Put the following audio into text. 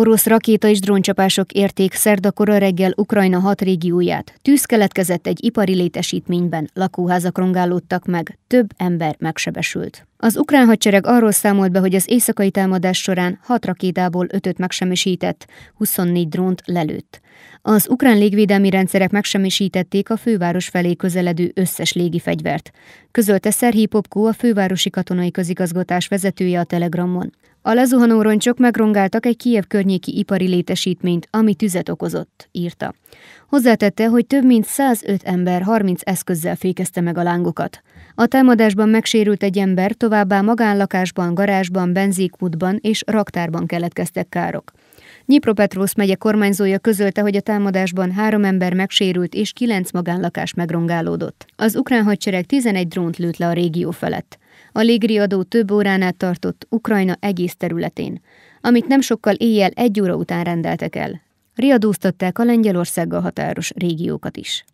Orosz rakéta és dróncsapások érték szerdakora reggel Ukrajna hat régióját. Tűz keletkezett egy ipari létesítményben, lakóházak rongálódtak meg, több ember megsebesült. Az ukrán hadsereg arról számolt be, hogy az éjszakai támadás során hat rakétából ötöt megsemmisített, 24 drónt lelőtt. Az ukrán légvédelmi rendszerek megsemmisítették a főváros felé közeledő összes légifegyvert. Közölte Szerhí Popko, a fővárosi katonai közigazgatás vezetője a Telegramon. A lezuhanó roncsok megrongáltak egy Kiev környéki ipari létesítményt, ami tüzet okozott, írta. Hozzátette, hogy több mint 105 ember 30 eszközzel fékezte meg a lángokat. A támadásban megsérült egy ember, továbbá magánlakásban, garázsban, benzíkmutban és raktárban keletkeztek károk. Nyipropetrusz megye kormányzója közölte, hogy a támadásban három ember megsérült és kilenc magánlakás megrongálódott. Az ukrán hadsereg 11 drónt lőtt le a régió felett. A légriadó több órán át tartott Ukrajna egész területén, amit nem sokkal éjjel egy óra után rendeltek el. Riadóztatták a Lengyelországgal határos régiókat is.